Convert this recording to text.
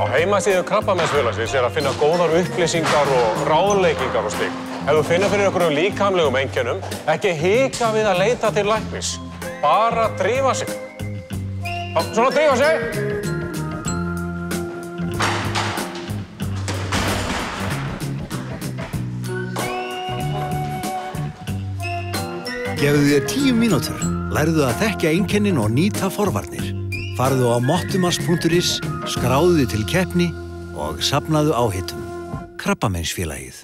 Á heimasíðu krabbameinsfélagsins er að finna góðar upplýsingar og ráðleikingar og slík. Ef þú finnur fyrir einhverjum líkamlegum einkennum, ekki hika við að leita til læknis. Bara drífa sig. Já, svona drífa sig! Gefðu þér tíu mínútur, lærðu að þekkja einkennin og nýta forvarnir. Farðu á mottumars.is, skráðu þið til keppni og sapnaðu áhittum. Krabbameinsfélagið.